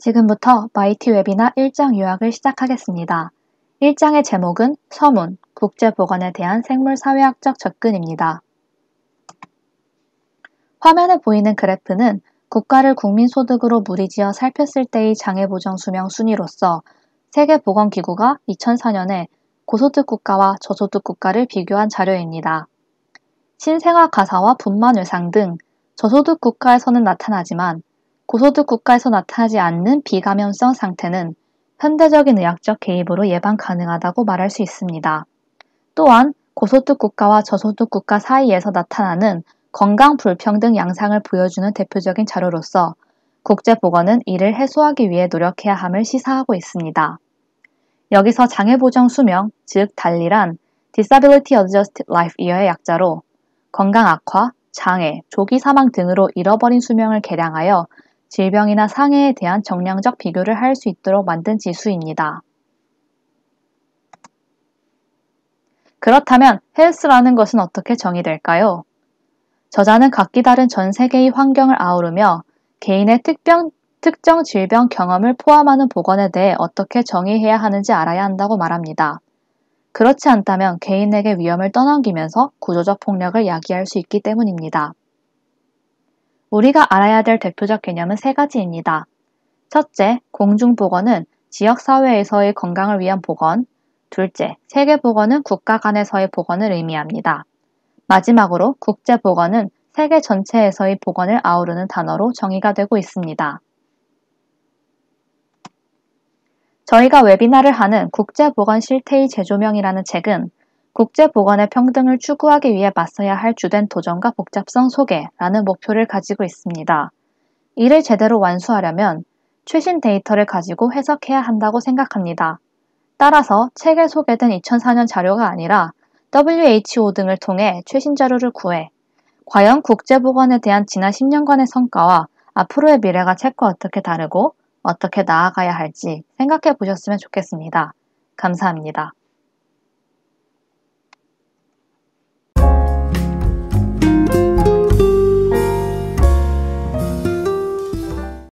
지금부터 마이티 웨비나 1장 요약을 시작하겠습니다. 1장의 제목은 서문, 국제보건에 대한 생물사회학적 접근입니다. 화면에 보이는 그래프는 국가를 국민소득으로 무리지어 살폈을 때의 장애보정 수명 순위로서 세계보건기구가 2004년에 고소득 국가와 저소득 국가를 비교한 자료입니다. 신생아 가사와 분만 외상 등 저소득 국가에서는 나타나지만 고소득 국가에서 나타나지 않는 비감염성 상태는 현대적인 의학적 개입으로 예방 가능하다고 말할 수 있습니다. 또한 고소득 국가와 저소득 국가 사이에서 나타나는 건강 불평등 양상을 보여주는 대표적인 자료로서 국제보건은 이를 해소하기 위해 노력해야 함을 시사하고 있습니다. 여기서 장애보정 수명, 즉 달리란 Disability Adjusted Life Year의 약자로 건강 악화, 장애, 조기 사망 등으로 잃어버린 수명을 계량하여 질병이나 상해에 대한 정량적 비교를 할 수 있도록 만든 지수입니다. 그렇다면 헬스라는 것은 어떻게 정의될까요? 저자는 각기 다른 전 세계의 환경을 아우르며 개인의 특병, 특정 질병 경험을 포함하는 보건에 대해 어떻게 정의해야 하는지 알아야 한다고 말합니다. 그렇지 않다면 개인에게 위험을 떠넘기면서 구조적 폭력을 야기할 수 있기 때문입니다. 우리가 알아야 될 대표적 개념은 세 가지입니다. 첫째, 공중보건은 지역사회에서의 건강을 위한 보건. 둘째, 세계보건은 국가 간에서의 보건을 의미합니다. 마지막으로 국제보건은 세계 전체에서의 보건을 아우르는 단어로 정의가 되고 있습니다. 저희가 웨비나를 하는 국제보건 실태의 재조명이라는 책은 국제 보건의 평등을 추구하기 위해 맞서야 할 주된 도전과 복잡성 소개라는 목표를 가지고 있습니다. 이를 제대로 완수하려면 최신 데이터를 가지고 해석해야 한다고 생각합니다. 따라서 책에 소개된 2004년 자료가 아니라 WHO 등을 통해 최신 자료를 구해 과연 국제보건에 대한 지난 10년간의 성과와 앞으로의 미래가 책과 어떻게 다르고 어떻게 나아가야 할지 생각해 보셨으면 좋겠습니다. 감사합니다.